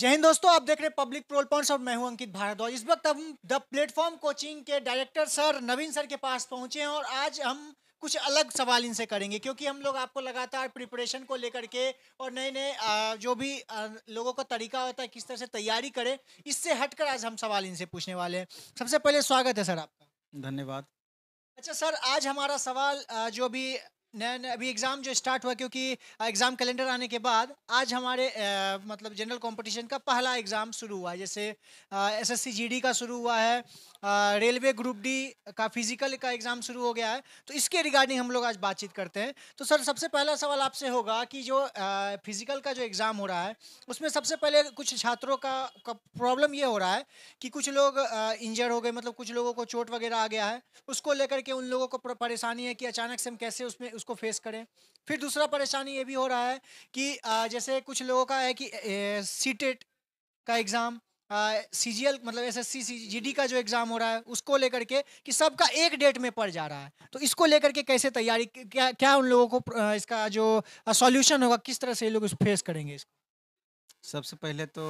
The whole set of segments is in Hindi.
जय हिंद दोस्तों आप देख रहे हैं पब्लिक प्रोल पॉइंट्स और मैं हूँ अंकित भारद्वाज। इस वक्त हम द प्लेटफॉर्म कोचिंग के डायरेक्टर सर नवीन सर के पास पहुँचे हैं और आज हम कुछ अलग सवाल इनसे करेंगे क्योंकि हम लोग आपको लगातार प्रिपरेशन को लेकर के और नए नए जो भी लोगों का तरीका होता है किस तरह से तैयारी करें इससे हटकर आज हम सवाल इनसे पूछने वाले हैं। सबसे पहले स्वागत है सर आपका। धन्यवाद। अच्छा सर आज हमारा सवाल जो भी नया अभी एग्ज़ाम जो स्टार्ट हुआ क्योंकि एग्ज़ाम कैलेंडर आने के बाद आज हमारे अ, मतलब जनरल कंपटीशन का पहला एग्ज़ाम शुरू हुआ है। जैसे S S C G D का शुरू हुआ है रेलवे ग्रुप डी का फ़िज़िकल का एग्ज़ाम शुरू हो गया है। तो इसके रिगार्डिंग हम लोग आज बातचीत करते हैं। तो सर सबसे पहला सवाल आपसे होगा कि जो आ, फ़िज़िकल का जो एग्ज़ाम हो रहा है उसमें सबसे पहले कुछ छात्रों का, का प्रॉब्लम ये हो रहा है कि कुछ लोग इंजर हो गए मतलब कुछ लोगों को चोट वगैरह आ गया है। उसको लेकर के उन लोगों को परेशानी है कि अचानक से हम कैसे उसमें उसको फेस करें। फिर दूसरा परेशानी ये भी हो रहा है कि जैसे कुछ लोगों का है कि सीटेट का एग्ज़ाम सी जी एल मतलब एस एस सी का जो एग्ज़ाम हो रहा है, उसको लेकर के कि सबका एक डेट में पड़ जा रहा है। तो इसको लेकर के कैसे तैयारी, क्या क्या उन लोगों को इसका जो सॉल्यूशन होगा, किस तरह से ये लोग फेस करेंगे इसको? सबसे पहले तो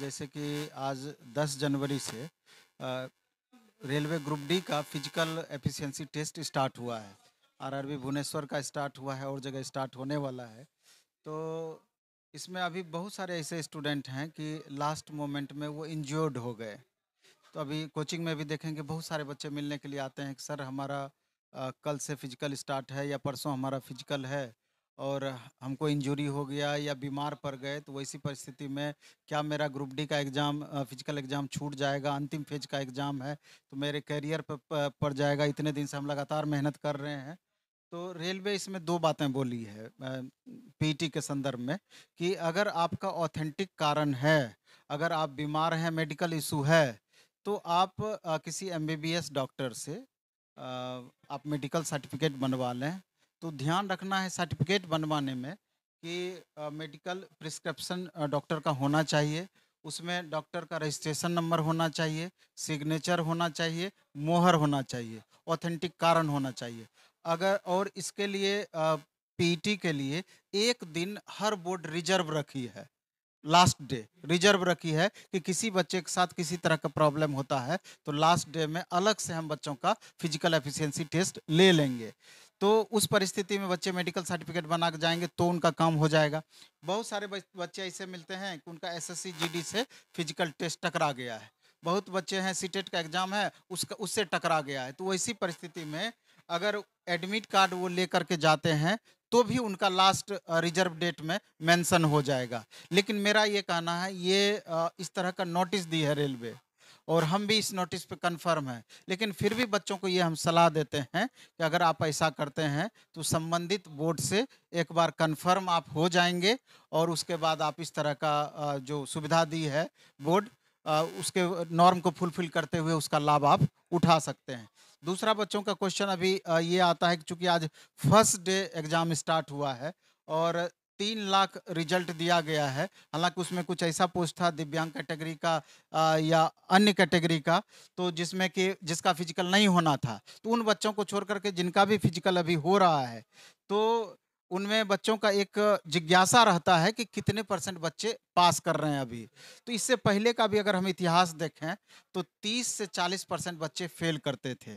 जैसे कि आज 10 जनवरी से रेलवे ग्रुप डी का फ़िज़िकल एफिशिएंसी टेस्ट स्टार्ट हुआ है। आरआरबी भुवनेश्वर का स्टार्ट हुआ है और जगह स्टार्ट होने वाला है। तो इसमें अभी बहुत सारे ऐसे स्टूडेंट हैं कि लास्ट मोमेंट में वो इंजर्ड हो गए। तो अभी कोचिंग में भी देखेंगे बहुत सारे बच्चे मिलने के लिए आते हैं कि सर हमारा अ, कल से फ़िज़िकल स्टार्ट है या परसों हमारा फ़िज़िकल है और हमको इंजरी हो गया या बीमार पड़ गए तो वैसी परिस्थिति में क्या मेरा ग्रुप डी का एग्ज़ाम फ़िज़िकल एग्ज़ाम छूट जाएगा अंतिम फ़ेज़ का एग्ज़ाम है तो मेरे करियर पर पड़ जाएगा इतने दिन से हम लगातार मेहनत कर रहे हैं। तो रेलवे इसमें दो बातें बोली है पीटी के संदर्भ में कि अगर आपका ऑथेंटिक कारण है, अगर आप बीमार हैं, मेडिकल इशू है तो आप किसी एमबीबीएस डॉक्टर से आप मेडिकल सर्टिफिकेट बनवा लें। तो ध्यान रखना है सर्टिफिकेट बनवाने में कि मेडिकल प्रिस्क्रिप्शन डॉक्टर का होना चाहिए। उसमें डॉक्टर का रजिस्ट्रेशन नंबर होना चाहिए, सिग्नेचर होना चाहिए, मोहर होना चाहिए, ऑथेंटिक कारण होना चाहिए। अगर और इसके लिए पीटी के लिए एक दिन हर बोर्ड रिज़र्व रखी है। लास्ट डे रिज़र्व रखी है कि किसी बच्चे के साथ किसी तरह का प्रॉब्लम होता है तो लास्ट डे में अलग से हम बच्चों का फ़िज़िकल एफिशिएंसी टेस्ट ले लेंगे। तो उस परिस्थिति में बच्चे मेडिकल सर्टिफिकेट बना के जाएँगे तो उनका काम हो जाएगा। बहुत सारे बच्चे ऐसे मिलते हैं कि उनका एसएससी, जीडी से फ़िज़िकल टेस्ट टकरा गया है। बहुत बच्चे हैं, सीटेट का एग्ज़ाम है, उसका, उससे टकरा गया है। तो वैसी परिस्थिति में अगर एडमिट कार्ड वो लेकर के जाते हैं तो भी उनका लास्ट रिज़र्व डेट में मेंशन हो जाएगा। लेकिन मेरा ये कहना है, ये इस तरह का नोटिस दी है रेलवे और हम भी इस नोटिस पे कंफर्म हैं। लेकिन फिर भी बच्चों को ये हम सलाह देते हैं कि अगर आप ऐसा करते हैं तो संबंधित बोर्ड से एक बार कंफर्म आप हो जाएँगे, और उसके बाद आप इस तरह का जो सुविधा दी है बोर्ड उसके नॉर्म को फुलफिल करते हुए उसका लाभ आप उठा सकते हैं। दूसरा बच्चों का क्वेश्चन अभी ये आता है कि चूँकि आज फ़र्स्ट डे एग्ज़ाम स्टार्ट हुआ है और तीन लाख रिज़ल्ट दिया गया है। हालाँकि उसमें कुछ ऐसा पोस्ट था दिव्यांग कैटेगरी का अ, या अन्य कैटेगरी का तो जिसमें कि जिसका फ़िज़िकल नहीं होना था। तो उन बच्चों को छोड़ करके जिनका भी फ़िज़िकल अभी हो रहा है तो उनमें बच्चों का एक जिज्ञासा रहता है कि कितने परसेंट बच्चे पास कर रहे हैं अभी। तो इससे पहले का भी अगर हम इतिहास देखें तो 30 से 40 परसेंट बच्चे फेल करते थे।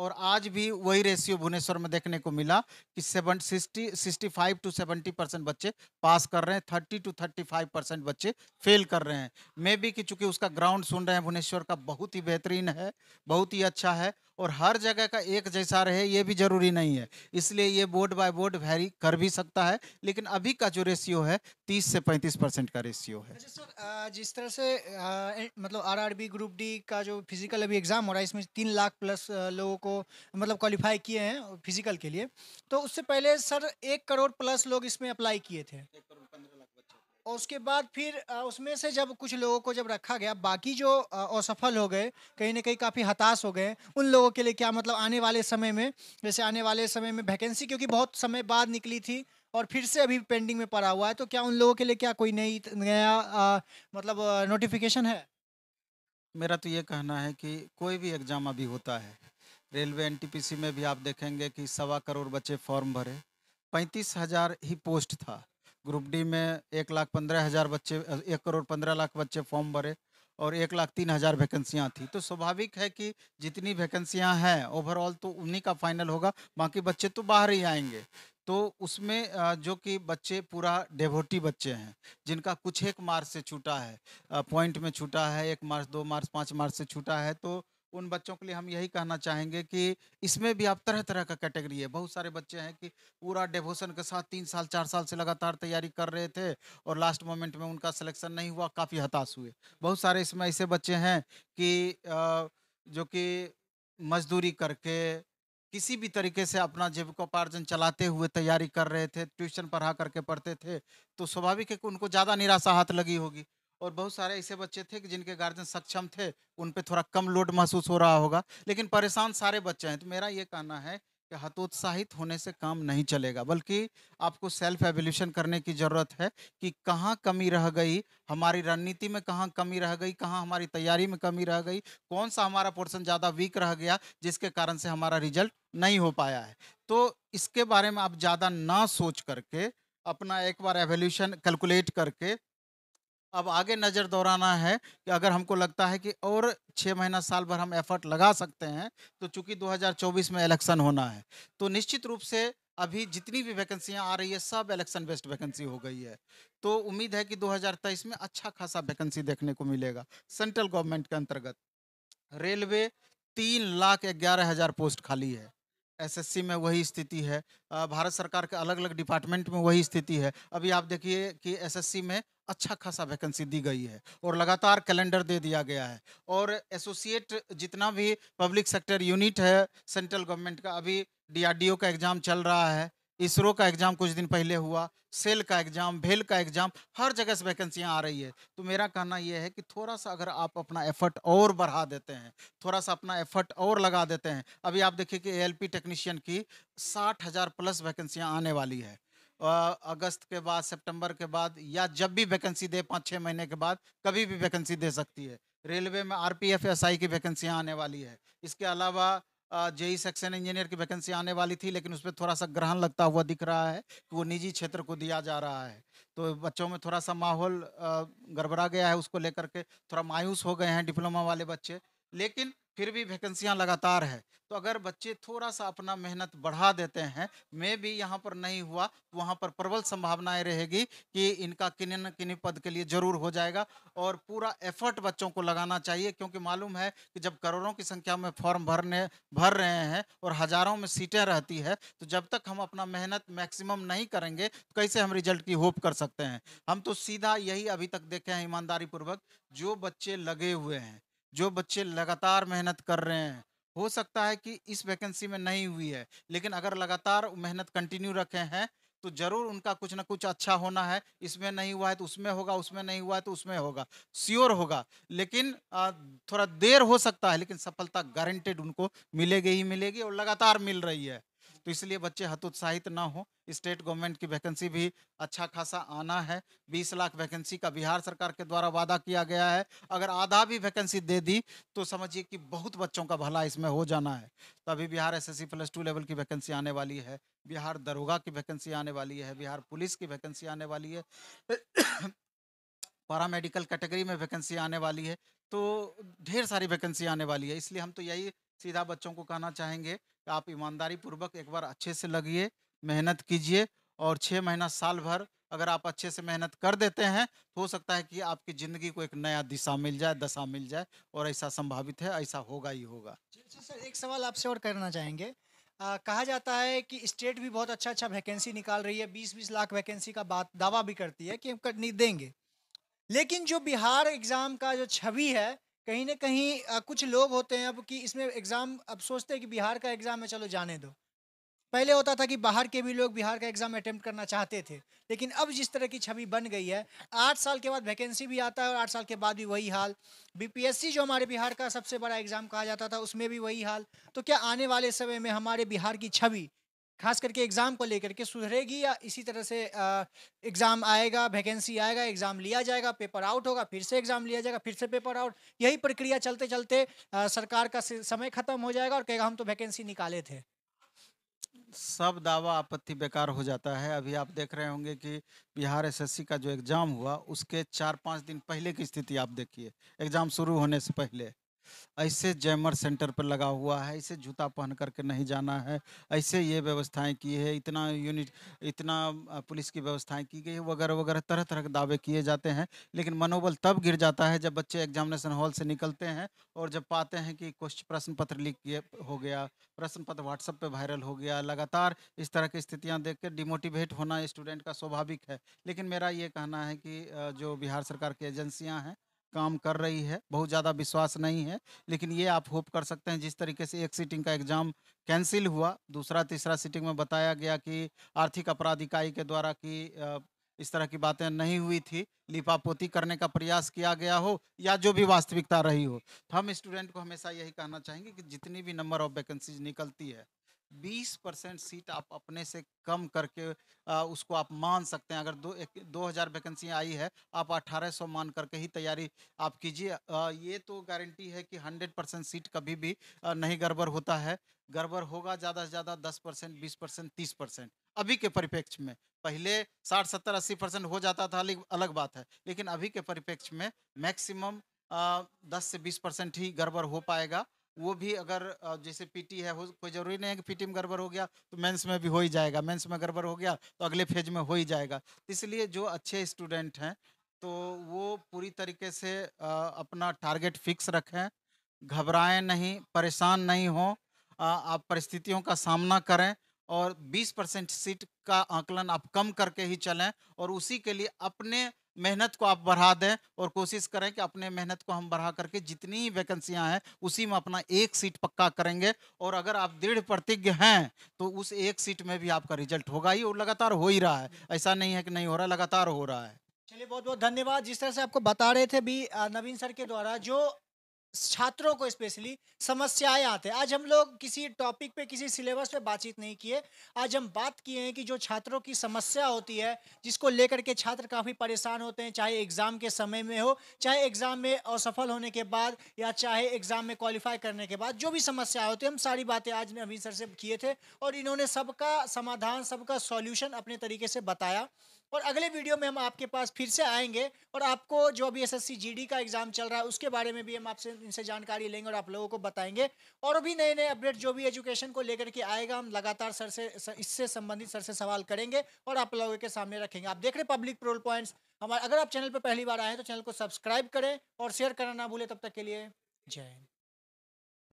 और आज भी वही रेशियो भुवनेश्वर में देखने को मिला कि seven sixty sixty five to seventy percent बच्चे पास कर रहे हैं thirty to thirty five percent बच्चे फेल कर रहे हैं। मे भी कि चूँकि उसका ग्राउंड सुन रहे हैं, भुवनेश्वर का बहुत ही बेहतरीन है, बहुत ही अच्छा है और हर जगह का एक जैसा रहे ये भी ज़रूरी नहीं है। इसलिए ये बोर्ड बाय बोर्ड वेरी कर भी सकता है लेकिन अभी का जो रेशियो है तीस से पैंतीस परसेंट का रेशियो है। अच्छा सर जिस तरह से ए- मतलब आरआरबी ग्रुप डी का जो फ़िज़िकल अभी एग्ज़ाम हो रहा है इसमें तीन लाख प्लस लोगों को मतलब क्वालिफाई किए हैं फ़िज़िकल के लिए तो उससे पहले सर एक करोड़ प्लस लोग इसमें अप्लाई किए थे। और उसके बाद फिर उसमें से जब कुछ लोगों को जब रखा गया, बाकी जो असफल हो गए, कहीं ना कहीं काफ़ी हताश हो गए, उन लोगों के लिए क्या मतलब आने वाले समय में, जैसे आने वाले समय में वैकेंसी क्योंकि बहुत समय बाद निकली थी और फिर से अभी पेंडिंग में पड़ा हुआ है तो क्या उन लोगों के लिए क्या कोई नई, नया मतलब नोटिफिकेशन है? मेरा तो ये कहना है कि कोई भी एग्ज़ाम अभी होता है, रेलवे एनटीपीसी में भी आप देखेंगे कि सवा करोड़ बच्चे फॉर्म भरे, पैंतीस हज़ार ही पोस्ट था। ग्रुप डी में एक लाख पंद्रह हज़ार बच्चे, एक करोड़ पंद्रह लाख बच्चे फॉर्म भरे और एक लाख तीन हज़ार वैकेंसियाँ थी। तो स्वाभाविक है कि जितनी वैकेंसियाँ हैं ओवरऑल तो उन्हीं का फाइनल होगा, बाकी बच्चे तो बाहर ही आएँगे। तो उसमें जो कि बच्चे, पूरा डेवोटी बच्चे हैं, जिनका कुछ एक मार्च से छूटा है पॉइंट में छूटा है, एक मार्च, दो मार्च, पाँच मार्च से छूटा है तो उन बच्चों के लिए हम यही कहना चाहेंगे कि इसमें भी आप तरह तरह का कैटेगरी है। बहुत सारे बच्चे हैं कि पूरा डेवोशन के साथ तीन साल, चार साल से लगातार तैयारी कर रहे थे और लास्ट मोमेंट में उनका सिलेक्शन नहीं हुआ, काफ़ी हताश हुए। बहुत सारे इसमें ऐसे बच्चे हैं कि जो कि मजदूरी करके किसी भी तरीके से अपना जीविकोपार्जन चलाते हुए तैयारी कर रहे थे, ट्यूशन पढ़ा करके पढ़ते थे तो स्वाभाविक है कि उनको ज़्यादा निराशा हाथ लगी होगी। और बहुत सारे ऐसे बच्चे थे कि जिनके गार्जियन सक्षम थे, उन पे थोड़ा कम लोड महसूस हो रहा होगा। लेकिन परेशान सारे बच्चे हैं। तो मेरा ये कहना है कि हतोत्साहित होने से काम नहीं चलेगा, बल्कि आपको सेल्फ एवोल्यूशन करने की ज़रूरत है कि कहाँ कमी रह गई, हमारी रणनीति में कहाँ कमी रह गई, कहाँ हमारी तैयारी में कमी रह गई कौन सा हमारा पोर्सन ज़्यादा वीक रह गया, जिसके कारण से हमारा रिज़ल्ट नहीं हो पाया है। तो इसके बारे में आप ज़्यादा ना सोच करके, अपना एक बार एवोल्यूशन कैलकुलेट करके अब आगे नज़र दौड़ाना है कि अगर हमको लगता है कि और छः महीना साल भर हम एफर्ट लगा सकते हैं तो चूँकि 2024 में इलेक्शन होना है तो निश्चित रूप से अभी जितनी भी वैकेंसियाँ आ रही है, सब इलेक्शन बेस्ड वैकेंसी हो गई है। तो उम्मीद है कि 2023 में अच्छा खासा वैकेंसी देखने को मिलेगा, सेंट्रल गवर्नमेंट के अंतर्गत। रेलवे तीन लाख ग्यारह हज़ार पोस्ट खाली है। एसएससी में वही स्थिति है भारत सरकार के अलग अलग डिपार्टमेंट में वही स्थिति है। अभी आप देखिए कि एसएससी में अच्छा खासा वैकेंसी दी गई है और लगातार कैलेंडर दे दिया गया है और एसोसिएट जितना भी पब्लिक सेक्टर यूनिट है सेंट्रल गवर्नमेंट का, अभी डीआरडीओ का एग्ज़ाम चल रहा है। इसरो का एग्ज़ाम कुछ दिन पहले हुआ, सेल का एग्ज़ाम, भेल का एग्ज़ाम, हर जगह से वैकेंसियाँ आ रही है। तो मेरा कहना यह है कि थोड़ा सा अगर आप अपना एफर्ट और बढ़ा देते हैं थोड़ा सा अपना एफर्ट और लगा देते हैं, अभी आप देखिए कि एएलपी टेक्नीशियन की साठ हज़ार प्लस वैकेंसियाँ आने वाली है। अगस्त के बाद, सितंबर के बाद या जब भी वैकेंसी दे पाँच छः महीने के बाद, कभी भी वैकेंसी दे सकती है। रेलवे में R P F S I की वैकेंसियाँ आने वाली है। इसके अलावा जेई सेक्शन इंजीनियर की वैकेंसी आने वाली थी, लेकिन उस पर थोड़ा सा ग्रहण लगता हुआ दिख रहा है कि वो निजी क्षेत्र को दिया जा रहा है। तो बच्चों में थोड़ा सा माहौल गड़बड़ा गया है उसको लेकर के, थोड़ा मायूस हो गए हैं डिप्लोमा वाले बच्चे। लेकिन फिर भी वैकेंसियाँ लगातार है। तो अगर बच्चे थोड़ा सा अपना मेहनत बढ़ा देते हैं, मैं भी यहाँ पर नहीं हुआ तो वहाँ पर प्रबल संभावनाएँ रहेगी कि इनका किन्हीं न किन्हीं पद के लिए ज़रूर हो जाएगा और पूरा एफर्ट बच्चों को लगाना चाहिए, क्योंकि मालूम है कि जब करोड़ों की संख्या में फॉर्म भरने, भर रहे हैं और हज़ारों में सीटें रहती है तो जब तक हम अपना मेहनत मैक्सिमम नहीं करेंगे तो कैसे हम रिज़ल्ट की होप कर सकते हैं? हम तो सीधा यही अभी तक देखे हैं ईमानदारी पूर्वक जो बच्चे लगे हुए हैं जो बच्चे लगातार मेहनत कर रहे हैं, हो सकता है कि इस वैकेंसी में नहीं हुई है, लेकिन अगर लगातार मेहनत कंटिन्यू रखे हैं तो ज़रूर उनका कुछ ना कुछ अच्छा होना है, इसमें नहीं हुआ है तो उसमें होगा, उसमें नहीं हुआ है तो उसमें होगा, श्योर होगा, लेकिन थोड़ा देर हो सकता है, लेकिन सफलता गारंटेड उनको मिलेगी ही मिलेगी और लगातार मिल रही है। तो इसलिए बच्चे हतोत्साहित ना हो। स्टेट गवर्नमेंट की वैकेंसी भी अच्छा खासा आना है। 20 लाख वैकेंसी का बिहार सरकार के द्वारा वादा किया गया है। अगर आधा भी वैकेंसी दे दी तो समझिए कि बहुत बच्चों का भला इसमें हो जाना है। तो अभी Bihar SSC plus two level की वैकेंसी आने वाली है। बिहार दरोगा की वैकेंसी आने वाली है। बिहार पुलिस की वैकेंसी आने वाली है। पैरा मेडिकल कैटेगरी में वैकेंसी आने वाली है। तो ढेर सारी वैकेंसी आने वाली है। इसलिए हम तो यही सीधा बच्चों को कहना चाहेंगे कि आप ईमानदारी पूर्वक एक बार अच्छे से लगिए मेहनत कीजिए और छः महीना साल भर अगर आप अच्छे से मेहनत कर देते हैं तो हो सकता है कि आपकी ज़िंदगी को एक नया दिशा मिल जाए दशा मिल जाए और ऐसा संभावित है ऐसा होगा ही होगा। सर एक सवाल आपसे और करना चाहेंगे। आ, कहा जाता है कि स्टेट भी बहुत अच्छा अच्छा वैकेंसी निकाल रही है बीस बीस लाख वैकेंसी का बात दावा भी करती है कि हम कर देंगे। लेकिन जो बिहार एग्ज़ाम का जो छवि है कहीं ना कहीं कुछ लोग होते हैं अब कि इसमें एग्ज़ाम, अब सोचते हैं कि बिहार का एग्ज़ाम है, चलो जाने दो। पहले होता था कि बाहर के भी लोग बिहार का एग्ज़ाम अटेम्प्ट करना चाहते थे, लेकिन अब जिस तरह की छवि बन गई है, आठ साल के बाद वैकेंसी भी आता है और आठ साल के बाद भी वही हाल। बीपीएससी जो हमारे बिहार का सबसे बड़ा एग्ज़ाम कहा जाता था, उसमें भी वही हाल। तो क्या आने वाले समय में हमारे बिहार की छवि खास करके एग्ज़ाम को लेकर के सुधरेगी या इसी तरह से एग्ज़ाम आएगा वैकेंसी आएगा एग्ज़ाम लिया जाएगा पेपर आउट होगा फिर से एग्ज़ाम लिया जाएगा फिर से पेपर आउट। यही प्रक्रिया चलते चलते आ, सरकार का समय ख़त्म हो जाएगा और कहेगा हम तो वैकेंसी निकाले थे। सब दावा आपत्ति बेकार हो जाता है। अभी आप देख रहे होंगे कि बिहार एसएससी का जो एग्ज़ाम हुआ उसके चार पाँच दिन पहले की स्थिति आप देखिए। एग्ज़ाम शुरू होने से पहले। ऐसे जैमर सेंटर पर लगा हुआ है ऐसे जूता पहन करके नहीं जाना है, ऐसे ये व्यवस्थाएँ की है, इतना यूनिट, इतना पुलिस की व्यवस्थाएँ की गई है, वगैरह वगैरह तरह तरह के दावे किए जाते हैं, लेकिन मनोबल तब गिर जाता है जब बच्चे एग्जामिनेशन हॉल से निकलते हैं और जब पाते हैं कि क्वेश्चन प्रश्न पत्र लीक हो गया, प्रश्न पत्र व्हाट्सएप पर वायरल हो गया, लगातार इस तरह की स्थितियाँ देख कर डिमोटिवेट होना स्टूडेंट का स्वाभाविक है, लेकिन मेरा ये कहना है कि जो बिहार सरकार की एजेंसियाँ हैं काम कर रही है, बहुत ज़्यादा विश्वास नहीं है, लेकिन ये आप होप कर सकते हैं जिस तरीके से एक सीटिंग का एग्ज़ाम कैंसिल हुआ, दूसरा, तीसरा सीटिंग में बताया गया कि आर्थिक अपराध इकाई के द्वारा कि इस तरह की बातें नहीं हुई थी, लिपापोती करने का प्रयास किया गया हो या जो भी वास्तविकता रही हो। तो हम स्टूडेंट को हमेशा यही कहना चाहेंगे कि जितनी भी नंबर ऑफ़ वैकेंसीज निकलती है 20 परसेंट सीट आप अपने से कम करके अ, उसको आप मान सकते हैं। अगर दो एक दो हज़ार वैकेंसियाँ आई है आप 1800 मान करके ही तैयारी आप कीजिए। ये तो गारंटी है कि 100 परसेंट सीट कभी भी अ, नहीं गड़बड़ होता है। गड़बड़ होगा ज़्यादा से ज़्यादा 10 परसेंट बीस परसेंट तीस परसेंट। अभी के परिप्रेक्ष्य में पहले 60 70 80 परसेंट हो जाता था अलग बात है। लेकिन अभी के परिप्रेक्ष्य में मैक्सिमम दस से बीस परसेंट ही गड़बड़ हो पाएगा। वो भी अगर जैसे पीटी है कोई ज़रूरी नहीं है कि पीटी में गड़बड़ हो गया तो मेंस में भी हो ही जाएगा। मेंस में गड़बड़ हो गया तो अगले फ़ेज़ में हो ही जाएगा। इसलिए जो अच्छे स्टूडेंट हैं तो वो पूरी तरीके से अपना टारगेट फिक्स रखें। घबराएँ नहीं, परेशान नहीं हों। आप परिस्थितियों का सामना करें और 20 परसेंट सीट का आकलन आप कम करके ही चलें और उसी के लिए अपने मेहनत को आप बढ़ा दें और कोशिश करें कि अपने मेहनत को हम बढ़ा करके जितनी वैकेंसियाँ हैं, उसी में अपना एक सीट पक्का करेंगे। और अगर आप दृढ़ प्रतिज्ञ हैं तो उस एक सीट में भी आपका रिज़ल्ट होगा ही और लगातार हो ही रहा है। ऐसा नहीं है कि नहीं हो रहा, लगातार हो रहा है। चलिए बहुत बहुत धन्यवाद। जिस तरह से आपको बता रहे थे भी नवीन सर के द्वारा, जो छात्रों को स्पेशली समस्याएँ आते हैं। आज हम लोग किसी टॉपिक पे, किसी सिलेबस पे बातचीत नहीं किए। आज हम बात किए हैं कि जो छात्रों की समस्या होती है, जिसको लेकर के छात्र काफ़ी परेशान होते हैं, चाहे एग्ज़ाम के समय में हो, चाहे एग्ज़ाम में असफल होने के बाद या चाहे एग्ज़ाम में क्वालिफाई करने के बाद, जो भी समस्या होती है, हम सारी बातें आज नवीन सर से किए थे और इन्होंने सबका समाधान, सबका सॉल्यूशन अपने तरीके से बताया। और अगले वीडियो में हम आपके पास फिर से आएँगे और आपको जो अभी एस एस सी का एग्ज़ाम चल रहा है, उसके बारे में भी हम आपसे, इनसे जानकारी लेंगे और आप लोगों को बताएँगे। और भी नए नए अपडेट जो भी एजुकेशन को लेकर के आएगा, हम लगातार सर से इससे संबंधित सर से सवाल करेंगे और आप लोगों के सामने रखेंगे। आप देख रहे पब्लिक प्रोल पॉइंट्स हमारे, अगर आप चैनल पर पहली बार आए हैं तो चैनल को सब्सक्राइब करें और शेयर करना ना भूलें। तब तक के लिए जय हिंद।